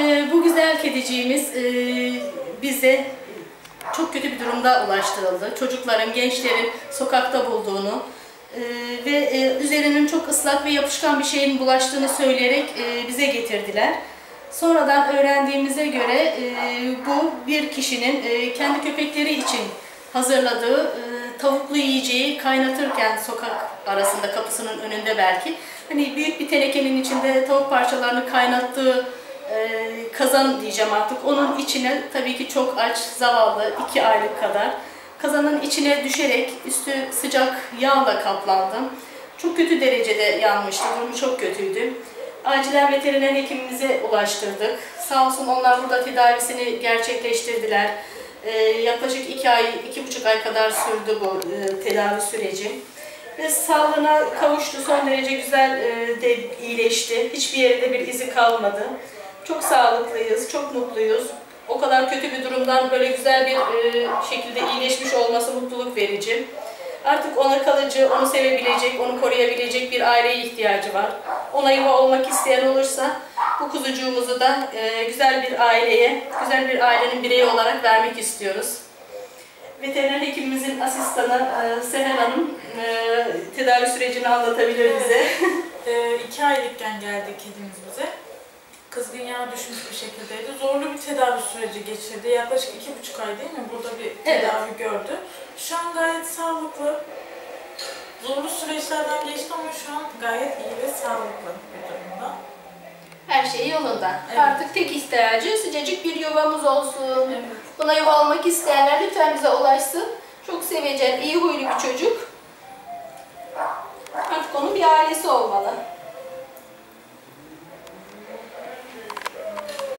e, bu güzel kediciğimiz e, bize çok kötü bir durumda ulaştırıldı. Çocukların, gençlerin sokakta bulduğunu e, ve e, üzerinin çok ıslak ve yapışkan bir şeyin bulaştığını söyleyerek e, bize getirdiler. Sonradan öğrendiğimize göre e, bu bir kişinin e, kendi köpekleri için hazırladığı e, tavuklu yiyeceği kaynatırken sokak arasında kapısının önünde belki hani büyük bir tenekenin içinde tavuk parçalarını kaynattığı kazan diyeceğim artık. Onun içine tabii ki çok aç, zavallı, iki aylık kadar kazanın içine düşerek üstü sıcak yağla kaplandı. Çok kötü derecede yanmıştı, durumu çok kötüydü. Acilen veteriner hekimimize ulaştırdık. Sağ olsun onlar burada tedavisini gerçekleştirdiler. Ee, yaklaşık iki ay, iki buçuk ay kadar sürdü bu e, tedavi süreci. Ve sağlığına kavuştu, son derece güzel e, de iyileşti. Hiçbir yerinde bir izi kalmadı. Çok sağlıklıyız, çok mutluyuz. O kadar kötü bir durumdan böyle güzel bir e, şekilde iyileşmiş olması mutluluk verici. Artık ona kalıcı, onu sevebilecek, onu koruyabilecek bir aileye ihtiyacı var. Ona yuva olmak isteyen olursa bu kuzucuğumuzu da e, güzel bir aileye, güzel bir ailenin bireyi olarak vermek istiyoruz. Veteriner hekimimizin asistanı e, Seher Hanım e, tedavi sürecini anlatabilir bize. Ee, iki aylıkken geldi kedimiz bize. Kızgın yağ düşmüş bir şekildeydi. Zorlu bir tedavi süreci geçirdi. Yaklaşık iki buçuk ay değil mi? Burada bir Evet. tedavi gördü. Şu an gayet sağlıklı. Zorlu süreçlerden geçti ama şu an gayet iyi ve sağlıklı bir durumda. Her şey yolunda. Evet. Artık tek ihtiyacı sıcacık bir yuvamız olsun. Evet. Buna yuva almak isteyenler lütfen bize ulaşsın. Çok sevecen, iyi huylu bir çocuk. Artık onun bir ailesi olmalı.